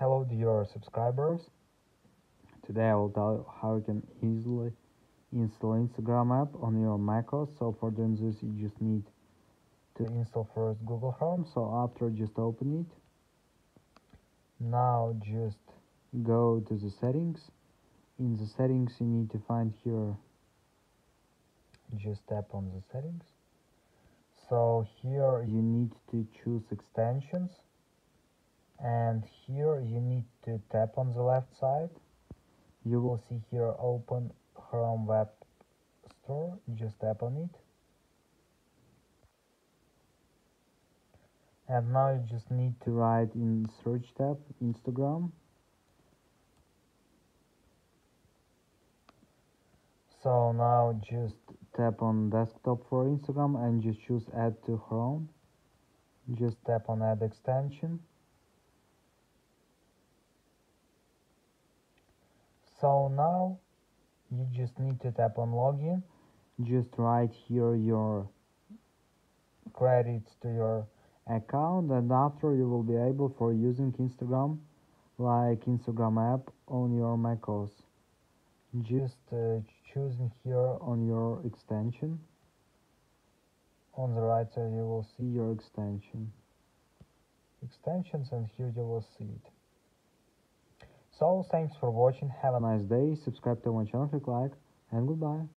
Hello dear subscribers. Today I will tell you how you can easily install Instagram app on your macOS. So for doing this you just need To install first Google Chrome. so after just open it Now just go to the settings. In the settings you need to find here just tap on the settings. So here you need to choose extensions and here you need to tap on the left side. You will see here open Chrome Web Store. Just tap on it. And now you just need to write in search tab Instagram. So now just tap on desktop for Instagram and just choose add to Chrome. Just tap on add extension. So now you just need to tap on login. Just write here your credits to your account and after you will be able for using Instagram like Instagram app on your macOS. Just uh, choosing here on your extension. On the right side you will see your extension. Extensions and here you will see it. So thanks for watching, have a nice day, subscribe to my channel, click like. And goodbye.